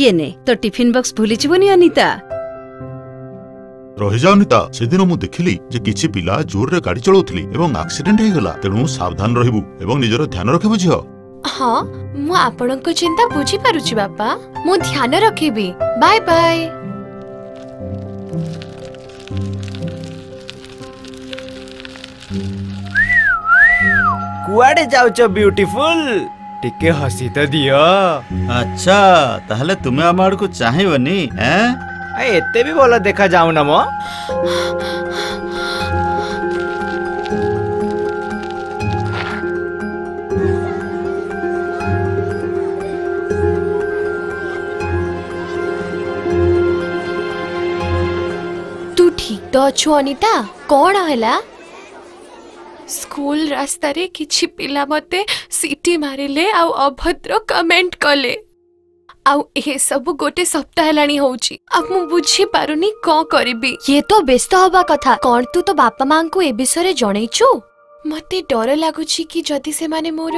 ଇଏ ନେ ତୋ ଟିଫିନ୍ ବକ୍ସ ଭୁଲିଯିବନି ଅନିତା? ରହିଯାଅ ନିତା ସେଦିନ ମୁଁ ଦେଖିଲି ଯେ କିଛି ପିଲା ଜୋରରେ ଗାଡି ଚଳାଉଥିଲେ ଏବଂ ଆକ୍ସିଡେଣ୍ଟ ହେଇଗଲା ତେଣୁ ସାବଧାନ ରହିବୁ ଏବଂ ନିଜର ଧ୍ୟାନ ରଖିବୁ ଝିଅ। ହଁ ମୁଁ ଆପଣଙ୍କ ଚିନ୍ତା ବୁଝିପାରୁଛି ବାପା। ମୁଁ ଧ୍ୟାନ ରଖିବି। ବାଏ ବାଏ କୁଆଡେ ଯାଉଛ ବ୍ୟୁଟିଫୁଲ ଟିକେ ହସି ତ ଦିଅ ଆଚ୍ଛା ତାହେଲେ ତୁମେ ଆମ ଆଡକୁ ଚାହିଁବନି ଏଁ ଆ, ଏତେ ବି ଭଲ ଦେଖା ଯାଉନ ମ ତୁ ଠିକ ତ ଅଛୁ ଅନିତା କଣ ହେଲା ସ୍କୁଲ ରାସ୍ତାରେ କିଛି ପିଲା ମତେ ସିଟି ମାରିଲେ ଆଉ ଅଭଦ୍ର କମେଣ୍ଟ କଲେ। ଆଉ ଏସବୁ ଗୋଟେ ସପ୍ତାହ ହେଲାଣି ହଉଛି। ଆଉ ମୁଁ ବୁଝିପାରୁନି କଣ କରିବି। ଇଏ ତ ବ୍ୟସ୍ତ ହବା କଥା। କଣ ତୁ ତୋ ବାପା ମାଙ୍କୁ ଏ ବିଷୟରେ ଜଣେଇଛୁ? ମତେ ଡର ଲାଗୁଛି କି ଯଦି ସେମାନେ ମୋର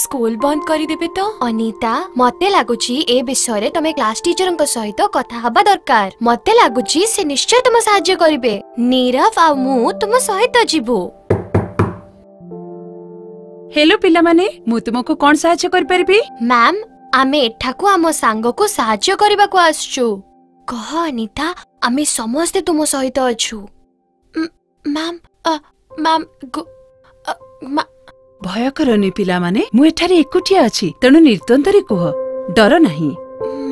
ସ୍କୁଲ ବନ୍ଦ କରିଦେବେ ତ? ଅନିତା ମତେ ଲାଗୁଛି ଏ ବିଷୟରେ ତମେ କ୍ଲାସ ଟିଚରଙ୍କ ସହିତ କଥା ହବା ଦରକାର। ମତେ ଲାଗୁଛି ସେ ନିଶ୍ଚୟ ତମ ସାହାଯ୍ୟ କରିବେ। ନୀରବ ଆଉ ମୁଁ ତୁମ ସହିତ ଯିବୁ। ହେଲୋ ପିଲାମାନେ ମୁଁ ତୁମକୁ କଣ ସାହାଯ୍ୟ କରିପାରିବି? ମ୍ୟାମ୍ ଆମେ ଏଠାକୁ ଆମ ସାଙ୍ଗକୁ ସାହାଯ୍ୟ କରିବାକୁ ଆସିଛୁ। କହ ଅନିତା ଆମେ ସମସ୍ତେ ତୁମ ସହିତ ଅଛୁ। ମ୍ୟାମ୍ ଅ, ମ୍ୟାମ୍ ଗୁ- ଅ, ମା- ଭୟ କରନି ପିଲାମାନେ ମୁଁ ଏଠାରେ ଏକୁଟିଆ ଅଛି ତେଣୁ ନିର୍ଦ୍ଦନ୍ଦରେ କୁହ। ଡର ନାହିଁ।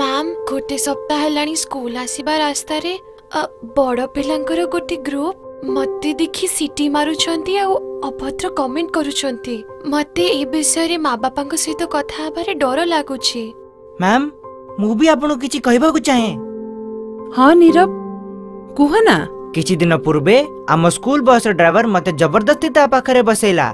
ମ୍ୟାମ୍ ଗୋଟେ ସପ୍ତାହ ହେଲାଣି ସ୍କୁଲ ଆସିବା ରାସ୍ତାରେ ଅ, ବଡ ପିଲାଙ୍କର ଗୋଟେ ଗ୍ରୁପ ମତେ ଦେଖି ସିଟି ମାରୁଛନ୍ତି ଆଉ ଅଭଦ୍ର କମେଣ୍ଟ କରୁଛନ୍ତି ମତେ ଏ ବିଷୟରେ ମା ବାପାଙ୍କ ସହିତ କଥା ହେବାରେ ଡର ଲାଗୁଛି ମ୍ୟାମ୍ ମୁଁ ବି ଆପଣଙ୍କୁ କିଛି କହିବାକୁ ଚାହେଁ ହଁ ନୀରବ କୁହ ନା କିଛି ଦିନ ପୂର୍ବେ ଆମ ସ୍କୁଲ ବସର ଡ୍ରାଇଭର ମତେ ଜବରଦସ୍ତି ତା ପାଖରେ ବସେଇଲା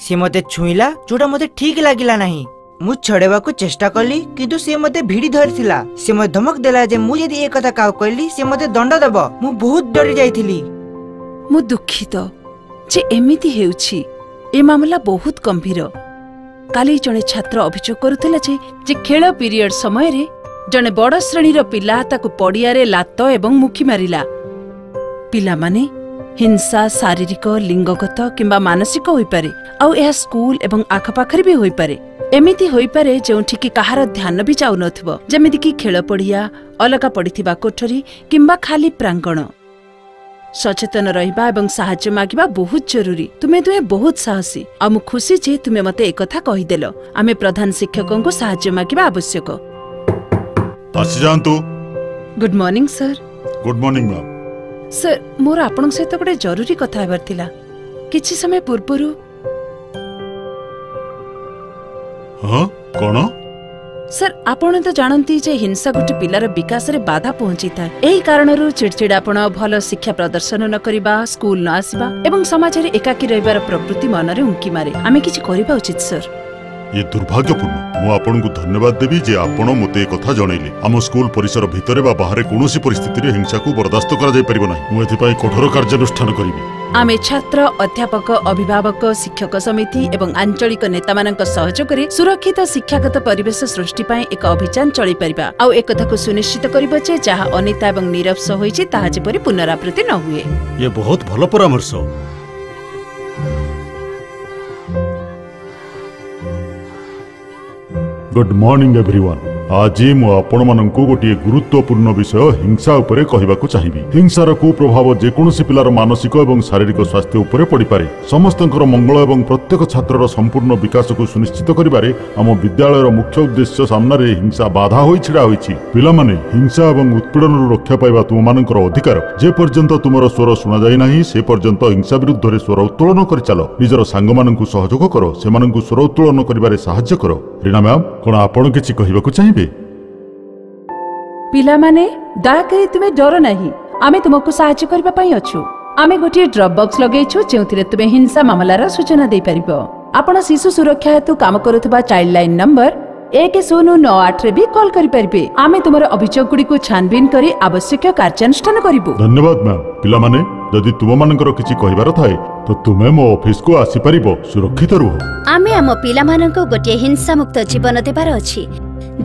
ସେ ମତେ ଛୁଇଁଲା ଯୋଉଟା ମତେ ଠିକ ଲାଗିଲା ନାହିଁ ମୁଁ ଛଡେଇବାକୁ ଚେଷ୍ଟା କଲି କିନ୍ତୁ ସେ ମତେ ଭିଡି ଧରିଥିଲା ସେ ମତେ ଧମକ ଦେଲା ଯେ ମୁଁ ଯଦି ଏ କଥା କାହାକୁ କହିଲି ସେ ମତେ ଦଣ୍ଡ ଦେବ ମୁଁ ବହୁତ ଡରି ଯାଇଥିଲି ମୁଁ ଦୁଃଖିତ ଯେ ଏମିତି ହେଉଛି। ଏ ମାମଲା ବହୁତ ଗମ୍ଭୀର। କାଲି ଜଣେ ଛାତ୍ର ଅଭିଯୋଗ କରୁଥିଲା ଯେ ଯେ ଖେଳ ପିରିୟଡ ସମୟରେ ଜଣେ ବଡ଼ ଶ୍ରେଣୀର ପିଲା ତାକୁ ପଡ଼ିଆରେ ଲାତ ଏବଂ ମୁଖି ମାରିଲା। ପିଲାମାନେ ହିଂସା ଶାରୀରିକ ଲିଙ୍ଗଗତ କିମ୍ବା ମାନସିକ ହୋଇପାରେ ଆଉ ଏହା ସ୍କୁଲ ଏବଂ ଆଖପାଖରେ ବି ହୋଇପାରେ। ଏମିତି ହୋଇପାରେ ଯେଉଁଠିକି କାହାର ଧ୍ୟାନ ବି ଯାଉନଥିବ ଯେମିତିକି ଖେଳ ପଡ଼ିଆ ଅଲଗା ପଡ଼ିଥିବା କୋଠରୀ କିମ୍ବା ଖାଲି ପ୍ରାଙ୍ଗଣ। ସଚେତନ ରହିବା ଏବଂ ସାହାଯ୍ୟ ମାଗିବା ବହୁତ ଜରୁରୀ। ତୁମେ ଦୁହେଁ ବହୁତ ସାହସୀ। ଆଉ ମୁଁ ଖୁସି ଯେ ତୁମେ ମତେ ଏକଥା କହିଦେଲ। ଆମେ ପ୍ରଧାନ ଶିକ୍ଷକଙ୍କୁ ସାହାଯ୍ୟ ମାଗିବା ଆବଶ୍ୟକ। ଆସିଯାଆନ୍ତୁ good morning sir good morning ma'am sir ମୋର ଆପଣଙ୍କ ସହିତ ଗୋଟେ ଜରୁରୀ କଥା ହେବାର ଥିଲା। କିଛି ସମୟ ପୂର୍ବରୁ ହଁ କଣ? ସାର୍ ଆପଣ ତ ଜାଣନ୍ତି ଯେ ହିଂସା ଗୋଟେ ପିଲାର ବିକାଶରେ ବାଧା ପହଞ୍ଚିଥାଏ ଏହି କାରଣରୁ ଚିଡ଼ଚିଡ଼ାପଣ ଭଲ ଶିକ୍ଷା ପ୍ରଦର୍ଶନ ନ କରିବା ସ୍କୁଲ ନ ଆସିବା ଏବଂ ସମାଜରେ ଏକାକୀ ରହିବାର ପ୍ରବୃତ୍ତି ମନରେ ଉଙ୍କି ମାରେ ଆମେ କିଛି କରିବା ଉଚିତ ସାର୍ ଇଏ ଦୁର୍ଭାଗ୍ୟପୂର୍ଣ୍ଣ ମୁଁ ଆପଣଙ୍କୁ ଧନ୍ୟବାଦ ଦେବି ଯେ ଆପଣ ମୋତେ ଏ କଥା ଜଣେଇଲେ ଆମ ସ୍କୁଲ ପରିସର ଭିତରେ ବା ବାହାରେ କୌଣସି ପରିସ୍ଥିତିରେ ହିଂସାକୁ ବରଦାସ୍ତ କରାଯାଇପାରିବ ନାହିଁ ମୁଁ ଏଥିପାଇଁ କଠୋର କାର୍ଯ୍ୟାନୁଷ୍ଠାନ କରିବି ଆମେ ଛାତ୍ର ଅଧ୍ୟାପକ ଅଭିଭାବକ ଶିକ୍ଷକ ସମିତି ଏବଂ ଆଞ୍ଚଳିକ ନେତାମାନଙ୍କ ସହଯୋଗରେ ସୁରକ୍ଷିତ ଶିକ୍ଷାଗତ ପରିବେଶ ସୃଷ୍ଟି ପାଇଁ ଏକ ଅଭିଯାନ ଚଳାଇପାରିବା ଆଉ ଏକଥାକୁ ସୁନିଶ୍ଚିତ କରିବ ଯେ ଯାହା ଅନିତା ଏବଂ ନୀରବ ସହ ହୋଇଛି ତାହା ଯେପରି ପୁନରାବୃତ୍ତି ନ ହୁଏ। ବହୁତ ଭଲ ପରାମର୍ଶ। ଗୁଡ୍ ମର୍ଣ୍ଣିଂ ଏଭ୍ରିୱାନ୍ ଆଜି ମୁଁ ଆପଣମାନଙ୍କୁ ଗୋଟିଏ ଗୁରୁତ୍ୱପୂର୍ଣ୍ଣ ବିଷୟ ହିଂସା ଉପରେ କହିବାକୁ ଚାହିଁବି। ହିଂସାର କୁପ୍ରଭାବ ଯେକୌଣସି ପିଲାର ମାନସିକ ଏବଂ ଶାରୀରିକ ସ୍ୱାସ୍ଥ୍ୟ ଉପରେ ପଡ଼ିପାରେ। ସମସ୍ତଙ୍କର ମଙ୍ଗଳ ଏବଂ ପ୍ରତ୍ୟେକ ଛାତ୍ରର ସମ୍ପୂର୍ଣ୍ଣ ବିକାଶକୁ ସୁନିଶ୍ଚିତ କରିବାରେ ଆମ ବିଦ୍ୟାଳୟର ମୁଖ୍ୟ ଉଦ୍ଦେଶ୍ୟ ସାମ୍ନାରେ ହିଂସା ବାଧା ହୋଇ ଛିଡ଼ା ହୋଇଛି। ପିଲାମାନେ ହିଂସା ଏବଂ ଉତ୍ପୀଡ଼ନରୁ ରକ୍ଷା ପାଇବା ତୁମମାନଙ୍କର ଅଧିକାର। ଯେପର୍ଯ୍ୟନ୍ତ ତୁମର ସ୍ୱର ଶୁଣାଯାଇ ନାହିଁ ସେ ପର୍ଯ୍ୟନ୍ତ ହିଂସା ବିରୁଦ୍ଧରେ ସ୍ୱର ଉତ୍ତୋଳନ କରିଚାଲ। ନିଜର ସାଙ୍ଗମାନଙ୍କୁ ସହଯୋଗ କର। ସେମାନଙ୍କୁ ସ୍ୱର ଉତ୍ତୋଳନ କରିବାରେ ସାହାଯ୍ୟ କର। ରୀନା ମ୍ୟାମ୍ କଣ ଆପଣ କିଛି କହିବାକୁ ଚାହିଁବେ? ପିଲାମାନେ ଦୟାକରି ତୁମେ ଡର ନାହିଁ। ଆମେ ତୁମକୁ ସାହାଯ୍ୟ କରିବା ପାଇଁ ଅଛୁ। ଆମେ ଗୋଟିଏ ଡ୍ରପ୍ ବକ୍ସ ଲଗେଇଛୁ ଯେଉଁଥିରେ ତୁମେ ହିଂସା ମାମଲାର ସୂଚନା ଦେଇପାରିବ। ଆପଣ ଶିଶୁ ସୁରକ୍ଷା ହେତୁ କାମ କରୁଥିବା ଚାଇଲ୍ଡ ଲାଇନ୍ ନମ୍ବର ଏକ ଶୂନ ନଅ ଆଠରେ ବି କଲ୍ କରିପାରିବେ। ଆମେ ତୁମର ଅଭିଯୋଗଗୁଡ଼ିକୁ ଛାନବିନ କରି ଆବଶ୍ୟକ କାର୍ଯ୍ୟାନୁଷ୍ଠାନ କରିବୁ। ଧନ୍ୟବାଦ ମ୍ୟାମ୍ ପିଲାମାନେ ଯଦି ତୁମମାନଙ୍କର କିଛି କହିବାର ଥାଏ ତ ତୁମେ ମୋ ଅଫିସକୁ ଆସିପାରିବ। ସୁରକ୍ଷିତ ରୁହ। ଆମେ ଆମ ପିଲାମାନଙ୍କୁ ଗୋଟିଏ ହିଂସାମୁକ୍ତ ଜୀବନ ଦେବାର ଅଛି।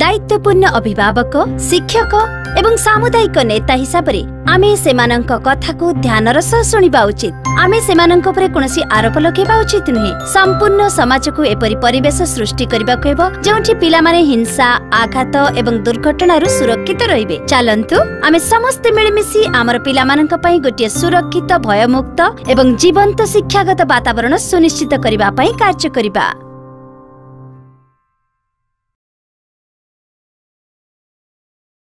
ଦାୟିତ୍ୱପୂର୍ଣ୍ଣ ଅଭିଭାବକ ଶିକ୍ଷକ ଏବଂ ସାମୁଦାୟିକ ନେତା ହିସାବରେ ଆମେ ସେମାନଙ୍କ କଥାକୁ ଧ୍ୟାନର ସହ ଶୁଣିବା ଉଚିତ। ଆମେ ସେମାନଙ୍କ ଉପରେ କୌଣସି ଆରୋପ ଲଗାଇବା ଉଚିତ ନୁହେଁ। ସମ୍ପୂର୍ଣ୍ଣ ସମାଜକୁ ଏପରି ପରିବେଶ ସୃଷ୍ଟି କରିବାକୁ ହେବ ଯେଉଁଠି ପିଲାମାନେ ହିଂସା ଆଘାତ ଏବଂ ଦୁର୍ଘଟଣାରୁ ସୁରକ୍ଷିତ ରହିବେ। ଚାଲନ୍ତୁ ଆମେ ସମସ୍ତେ ମିଳିମିଶି ଆମର ପିଲାମାନଙ୍କ ପାଇଁ ଗୋଟିଏ ସୁରକ୍ଷିତ ଭୟମୁକ୍ତ ଏବଂ ଜୀବନ୍ତ ଶିକ୍ଷାଗତ ବାତାବରଣ ସୁନିଶ୍ଚିତ କରିବା ପାଇଁ କାର୍ଯ୍ୟ କରିବା।